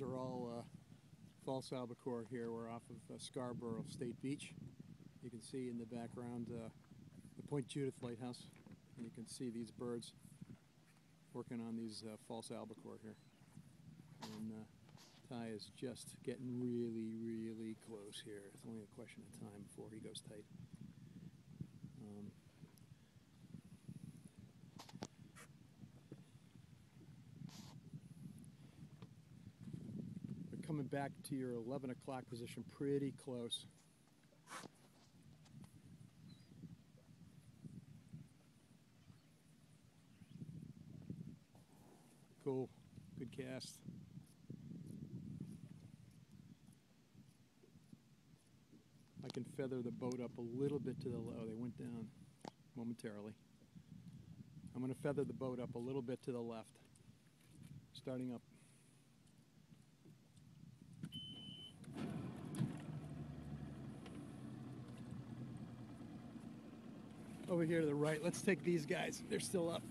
These are all uh, false albacore here. We're off of uh, Scarborough State Beach. You can see in the background uh, the Point Judith Lighthouse. And you can see these birds working on these false albacore here. And Ty is just getting really, really close here. It's only a question of time before he goes tight. Coming back to your 11 o'clock position pretty close. Cool. Good cast. I can feather the boat up a little bit to the low. They went down momentarily. I'm going to feather the boat up a little bit to the left. Starting up. Over here to the right. Let's take these guys. They're still up.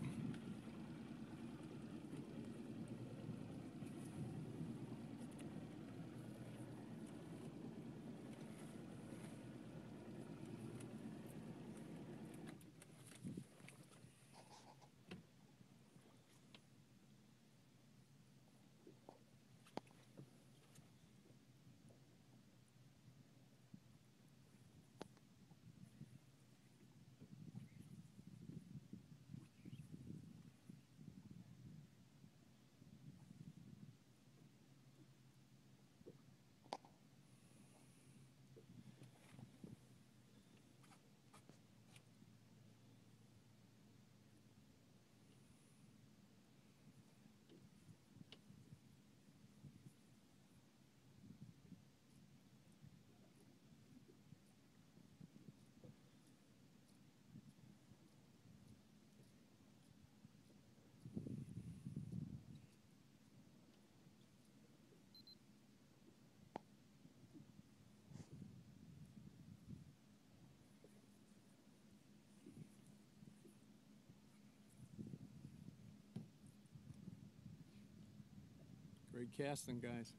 Great casting, guys.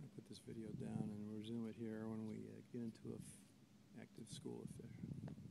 I'll put this video down and resume it here when we uh, get into a f- active school of fish.